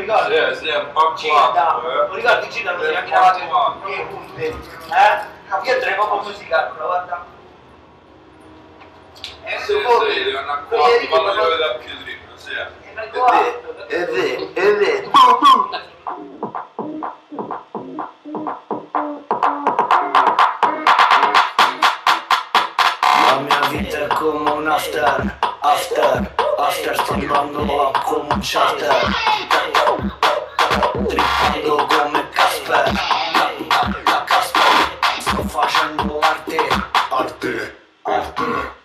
ricordi? Sì, sì, è un po' Gita, lo eh. ricordi Gita Sì, chiamati quattro. che punte? Eh? Io andrei proprio musicale, però guarda. È Sì, un po' sì, devono a quelle quattro, lì quando proprio- io vedo a Pietrino, sì. una quattro, vero, è vero. La mia vita è come un after, after, after sto andando a come un charter Trippando come Casper, Casper Sto facendo arte, arte, arte.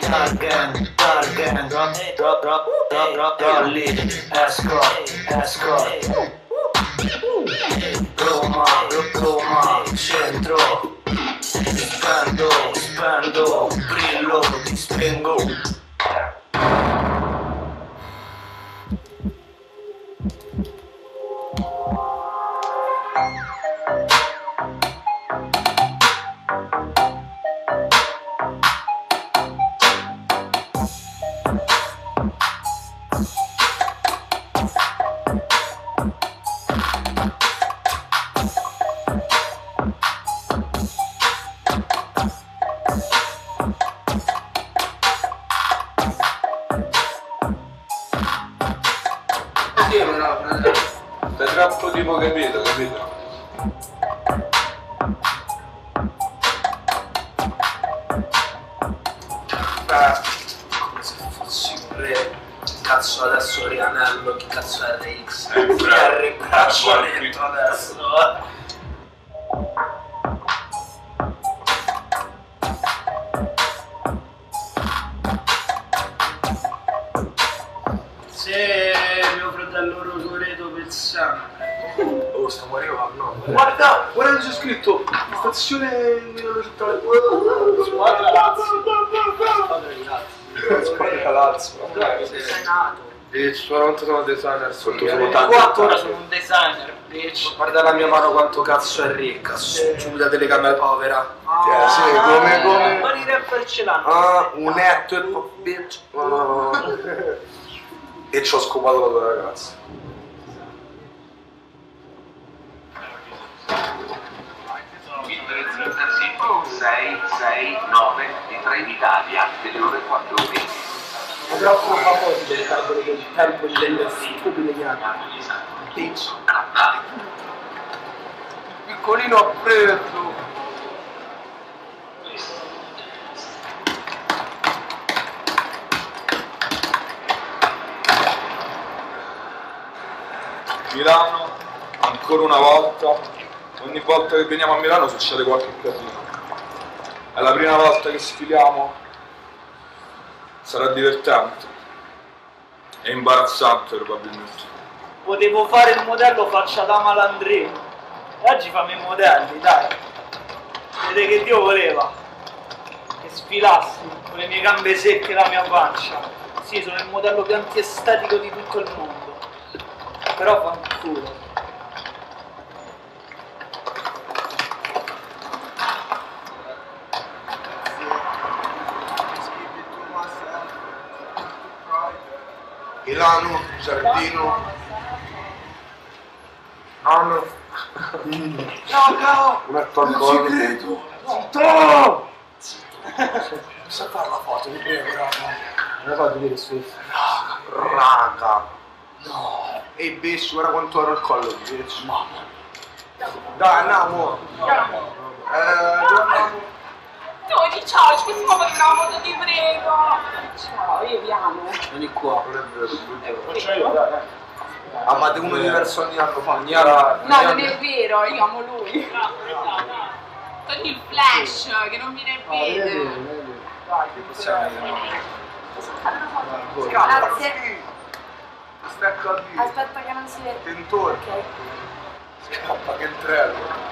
Target, target, drop, drop, drop, drop, drop, dolly, escort, escort. Roma, Roma, centro. Spendo, spendo, brillo, ti spengo troppo tipo capito, capito? Beh, come se fossi un. Cazzo adesso Rianello, chi cazzo è RX? Eh, il braccialetto adesso? Se mio fratello Rosoreto per sempre. Oh, stiamo arrivando. Guarda! Guarda c'è scritto stazione Milano Città. Squadra Lazio. Squadra di Lazio. Squadra Lazio. Sei nato. Bitch, quanto sono designer sotto sono tanti. ancora sono un designer, bitch. Guarda la mia mano quanto cazzo è ricca, su giù da telecamera povera. Ah, sì, come- come- Quali rapper ce l'hanno? Ah, un etto e bitch. Ah. E ci ho scopato la tua ragazza. Sito 669 di Trenitalia delle ore 14. Troppo famosi del tempo del tempo del anni. Bitch. Piccolino a freddo. Milano, ancora una volta, ogni volta che veniamo a Milano succede qualche casino. È la prima volta che sfiliamo, sarà divertente e imbarazzante probabilmente. Potevo fare il modello faccia da malandrino. E oggi fammi i modelli, dai. Vedete che Dio voleva. Che sfilassi con le mie gambe secche e la mia pancia. Sì, sono il modello più antiestetico di tutto il mondo. Però fanculo. Milano, Giardino. Nonno. Raga! Metto al collo. Zitto! Sa fare la foto di prego, raga. Me la fate vedere su Raga. No. Ehi, bitch, guarda quanto ero al collo, bitch. Mamma. Dai, andiamo. Eh, Tony, ciao, ci possiamo fare una foto, ti prego. Ciao, io vi amo. Vieni qua. Amate uno diverso ogni anno fa. Ogni anno. No, non è vero, io amo lui. Togli il flash, che non mi ne vede. Grazie. Aspetta lì. Aspetta che non si vede. Tentore. Ok. Scappa che trello.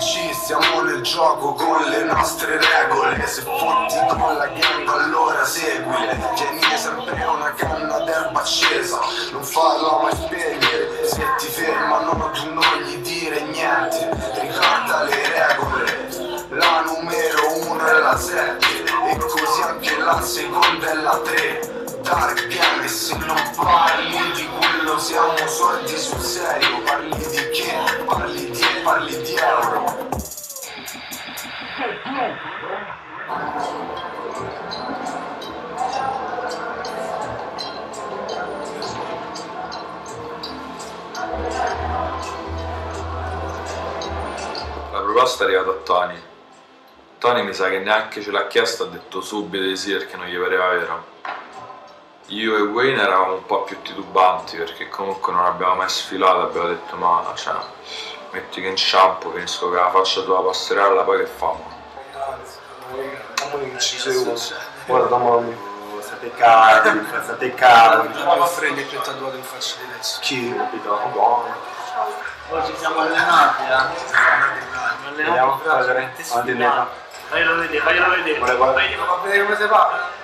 DPG siamo nel gioco con le nostre regole. Se fotti con la gang allora seguile Tieni sempre una canna d'erba accesa. Non farla mai spegnere Se ti fermano tu non gli dire niente. Ricorda le regole. La la 7 E così anche la seconda e la 3 Dark se non parli di quello siamo sordi sul serio Parli di che? Parli di parli di euro La proposta è arrivata a Tony. Tony mi sa che neanche ce l'ha chiesto, ha detto subito di sì perché non gli pareva vero. Io e Wayne eravamo un po' più titubanti perché comunque non abbiamo mai sfilato, abbiamo detto ma cioè, metti che inciampo, finisco con la faccia sulla passerella, poi che famo? Dammi che ci seguono. Guarda, mamma. State calmi, state calmi. Ma freddo più tatuato in faccia di adesso. Chi? Capito? Madonna. Oggi siamo allenati, eh. Allenati, tutti Avanti sfilati. dietro. Faglielo vedere, faglielo vedere. Faglielo- Ma vedere come si fa?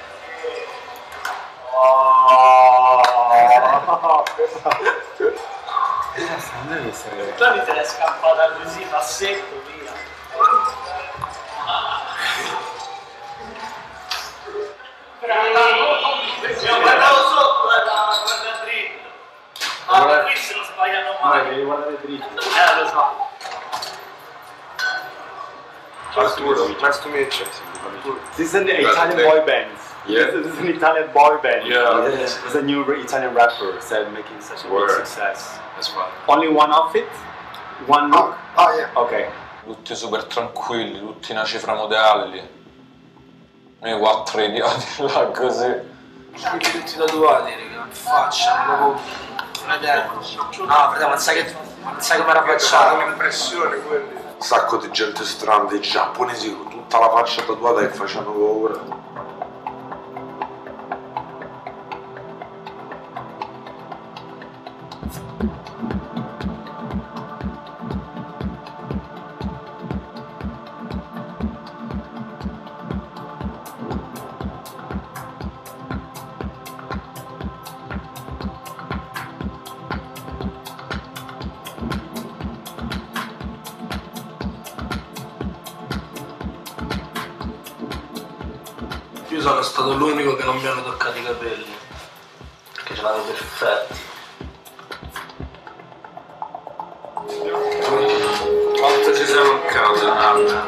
Non essere... Tony te l'è scappata così, fa secco, via. Bravo! Guardavo sotto, guarda, guarda dritto. Ah, ma qui se lo sbagliano mai. devi guardare dritto. Eh, lo so. Arturo, Nice to meet you. This is an Italian boy band. Yeah. This is an Italian boy band. Yeah. This is a new Italian rapper said making such a big Word. success. That's fine. Only one outfit? One look? Ah, yeah Okay. tutti super tranquilli, tutti una cifra modelli. Noi quattro idioti là così. Anche tutti tatuati, raga, faccia, proprio fratello. No, fratello, ma sai che ma sai come era facciato? un'impressione quelli. Un sacco di gente strana, dei giapponesi con tutta la faccia tatuata che facevano paura. Io sono stato l'unico che non mi hanno toccato i capelli. Perché ce l'avevo perfetti. Quanto ci sei mancato, Nanna?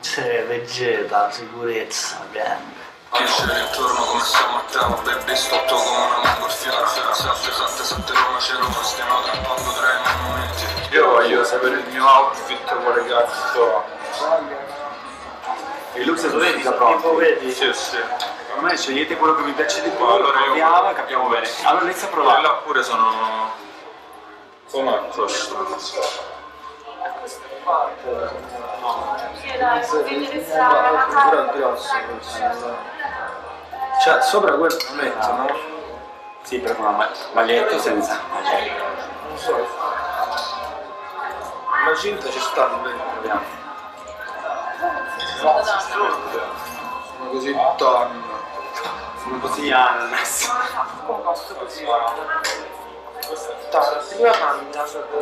Sì, Vegeta, sicurezza, grande. Escere intorno come San Matteo, baby stotto come una mongolfiera, self pesante, sette Roma, cielo, stiamo campando tra i monumenti. Io voglio sapere il mio outfit, quale cazzo. Il Vedi, già tipo pronti. vedi. Sì, sì. Me scegliete quello che vi piace di più, Allora io- proviamo e capiamo bene. Allora inizia a provare. là pure sono... Resta la Però è grosso questo. Cioè, sopra questo mettono. Sì, per una ma- maglietta senza maglietta. Non so. La cinta ci sta dentro. Proviamo. Sono così tonno. Sono così ananas.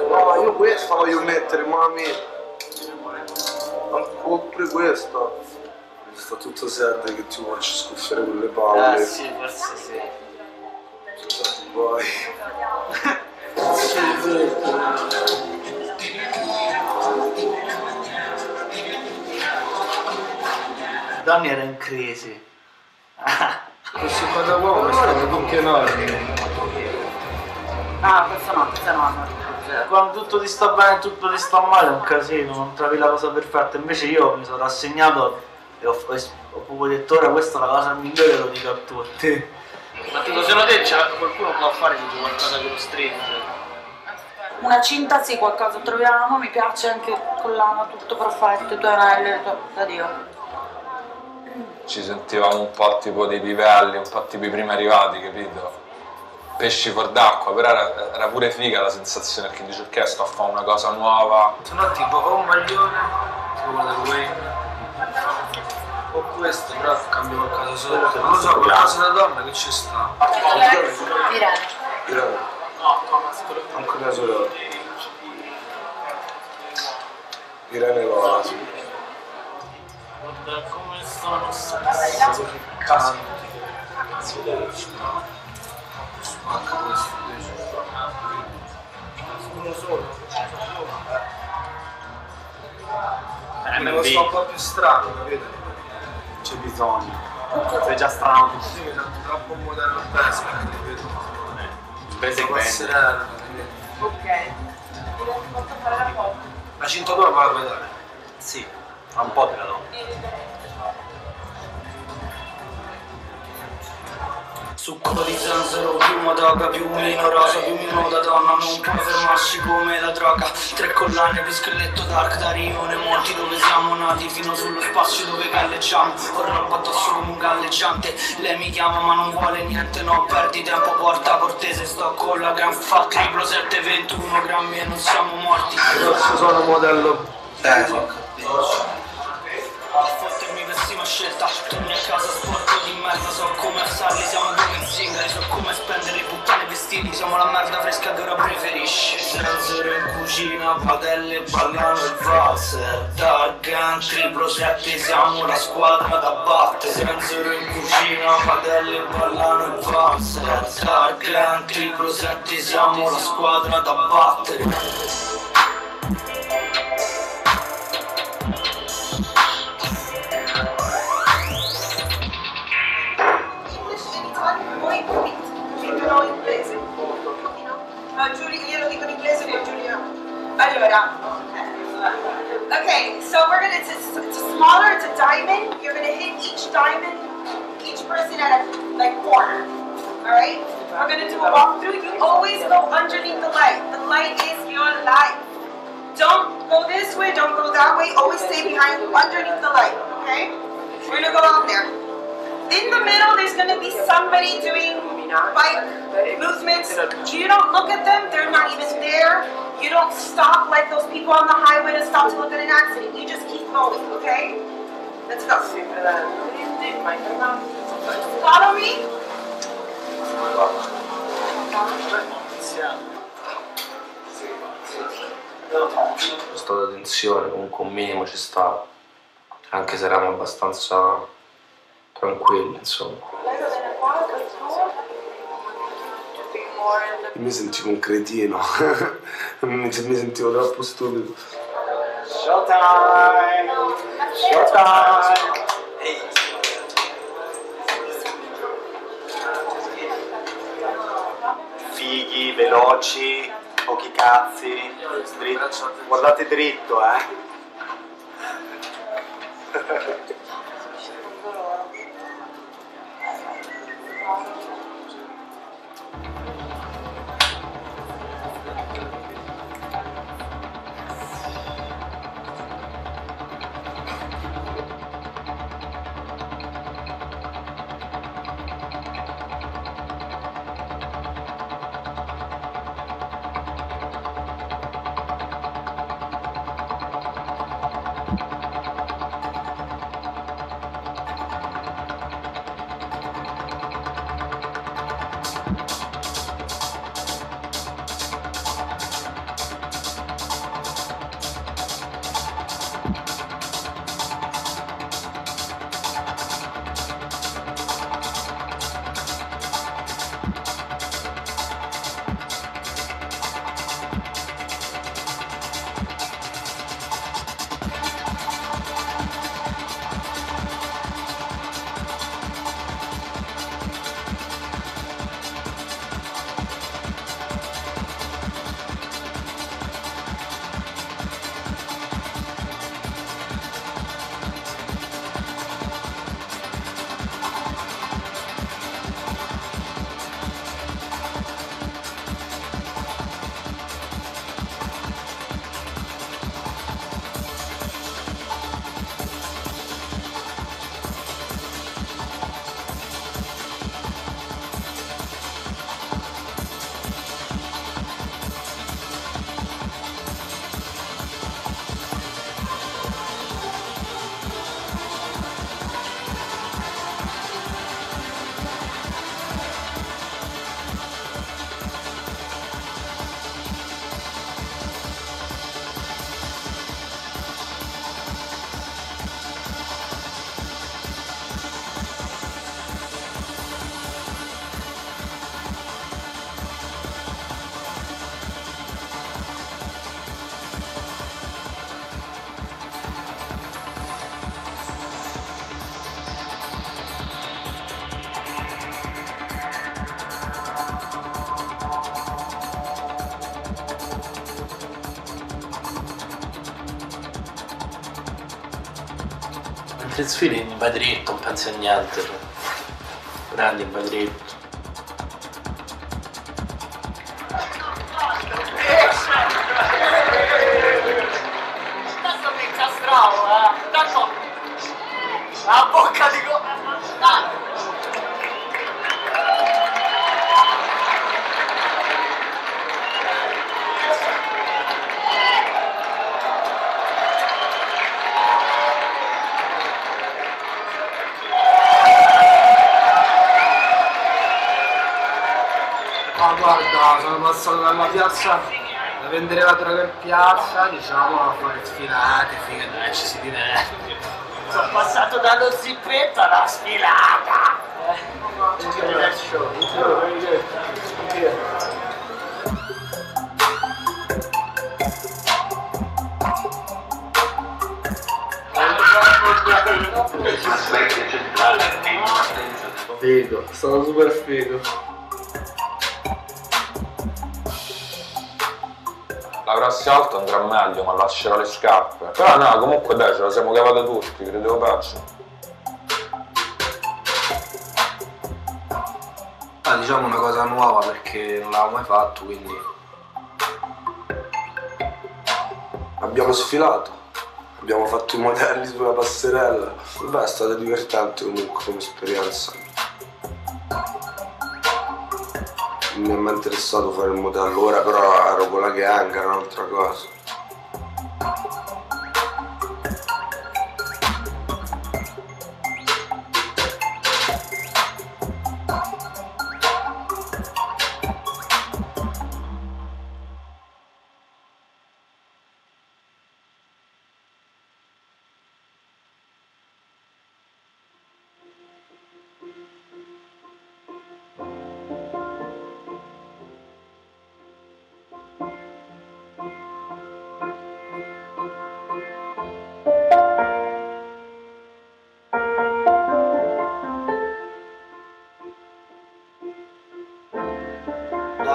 No, io questa voglio mettere, mami Oppure questa Sta tutto sad che ti faccio scuffiare con le Eh palle sì, forse sì. Poi Donny era in crisi. Questo qua da uomo stanno tutti enormi. Ah, questo no, questo no, no. Quando tutto ti sta bene e tutto ti sta male è un casino, non trovi la cosa perfetta. Invece io mi sono rassegnato e ho, ho, ho proprio detto ora questa è la cosa migliore lo dico a tutti. Ma tipo secondo te c'è qualcuno può fare tipo qualcosa che lo stringe? Una cinta sì, qualcosa troviamo, mi piace anche il collana tutto perfetto, anelli, tue- da Dio. Ci sentivamo un po' tipo dei pivelli, un po' tipo i primi arrivati, capito? Pesci fuor d'acqua, però era, era pure figa la sensazione perché dici ok sto a fare una cosa nuova. Se no tipo o un maglione, tipo quello del Wayne. O questo, però cambia qualcosa solo. Non lo so, qualcosa da donna che ci sta. Direi. Anche da solo Irene Lola, sì. Guarda come sono Cazzo. Spacca questo invece. uno solo. Devo stare un po' più strano, capito? C'è bisogno. Sei già strano. Sì, mi sento troppo un modello basic, capito? Capito? Ok. Posso fare la foto? La cintura me la puoi dare? Sì, tra un po' te la do. Succo di zanzaro, più modoga, più mulino rosa, più mimo da donna Non puoi fermarsi come la droga. Tre collane, più scheletto dark da rione Monti dove siamo nati, fino sullo spazio dove galleggiamo. Ho roba addosso come un galleggiante Lei mi chiama ma non vuole niente, no perdi tempo Porta cortese, sto con la gran fa Triplo 7, 21 grammi e non siamo morti. Adesso sono modello. Fottermi pessima scelta. Torni a casa sporco di merda So come alzarli, siamo come in zingari So come spendere i puttane vestiti Siamo la merda fresca che ora preferisci. Sensore in cucina, padelle ballano il valzer Targan, triplo sette, siamo la squadra da battere. Sensore in cucina, padelle ballano il valzer Targan, triplo sette, siamo la squadra da battere We're gonna do a walkthrough. You always go underneath the light. The light is your life. Don't go this way, don't go that way. Always stay behind, underneath the light. Okay? We're gonna go out there. In the middle, there's going to be somebody doing bike movements. You don't look at them, they're not even there. You don't stop like those people on the highway to stop to look at an accident. You just keep going, okay? Let's go. Follow me. C'è stata tensione, comunque un minimo ci sta. Anche se eravamo abbastanza tranquilli, insomma. Io mi sentivo un cretino. mi, mi sentivo troppo stupido. Showtime! Showtime! Veloci, pochi cazzi, dritto. Guardate dritto, eh! Mentre sfili vai dritto, non pensi a niente. tu. Ma guarda, sono passato dalla piazza da vendere la droga in piazza, diciamo, a fare sfilate, figa, dai, ci si diverte. Sono passato dallo zippetto alla sfilata. È in partenza. Figo, sono super figo. La prossima volta andrà meglio, ma lascerò le scarpe. Però no, comunque dai, ce la siamo cavata tutti, credevo peggio. Ah, diciamo una cosa nuova perché non l'avevo mai fatto, quindi. Abbiamo sfilato, abbiamo fatto i modelli sulla passerella. Beh, è stato divertente comunque come esperienza. Non mi è mai interessato fare il modello, ora però ero con la gang, era un'altra cosa.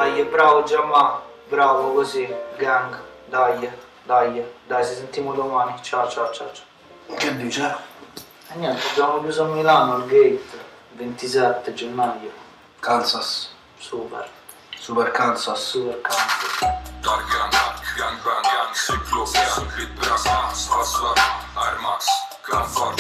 Dai, bravo Giamma, bravo così, gang, dai, dai, dai, ci sentiamo domani, ciao ciao ciao ciao. Che dice? E niente, abbiamo chiuso a Milano al gate, 27 gennaio, Kansas. super, Super Kansas. super canto. Dark gang, gang bang, gang, bit brass, spass, Air Max, Gran Fart,